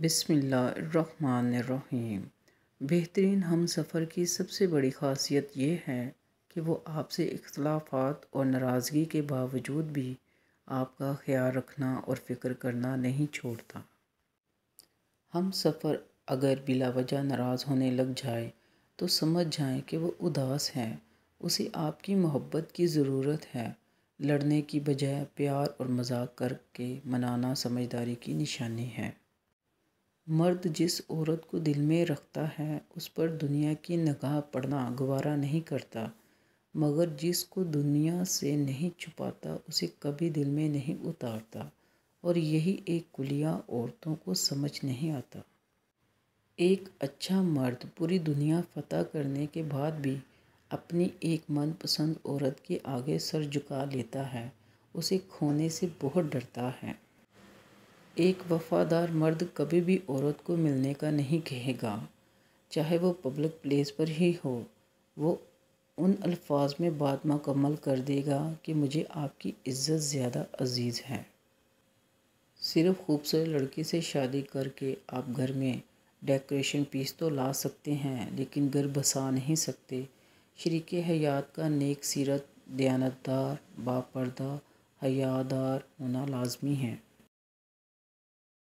बिसमीम बेहतरीन हम सफ़र की सबसे बड़ी ख़ासियत ये है कि वो आपसे इख्तलाफात और नाराज़गी के बावजूद भी आपका ख्याल रखना और फ़िक्र करना नहीं छोड़ता। हम सफ़र अगर बिला वजह नाराज़ होने लग जाए तो समझ जाएँ कि वो उदास है। उसे आपकी मोहब्बत की ज़रूरत है। लड़ने की बजाय प्यार और मज़ाक करके मनाना समझदारी की निशानी है। मर्द जिस औरत को दिल में रखता है, उस पर दुनिया की नगाह पड़ना गवारा नहीं करता। मगर जिसको दुनिया से नहीं छुपाता, उसे कभी दिल में नहीं उतारता और यही एक कुलिया औरतों को समझ नहीं आता। एक अच्छा मर्द पूरी दुनिया फतह करने के बाद भी अपनी एक मनपसंद औरत के आगे सर झुका लेता है। उसे खोने से बहुत डरता है। एक वफ़ादार मर्द कभी भी औरत को मिलने का नहीं कहेगा। चाहे वो पब्लिक प्लेस पर ही हो, वो उन अल्फाज में बात मुकम्मल कर देगा कि मुझे आपकी इज़्ज़त ज़्यादा अज़ीज़ है। सिर्फ़ खूबसूरत लड़की से शादी करके आप घर में डेकोरेशन पीस तो ला सकते हैं, लेकिन घर बसा नहीं सकते। शरीक हयात का नेक सीरत, दयानतदार बापर्दा हयादार होना लाजमी है।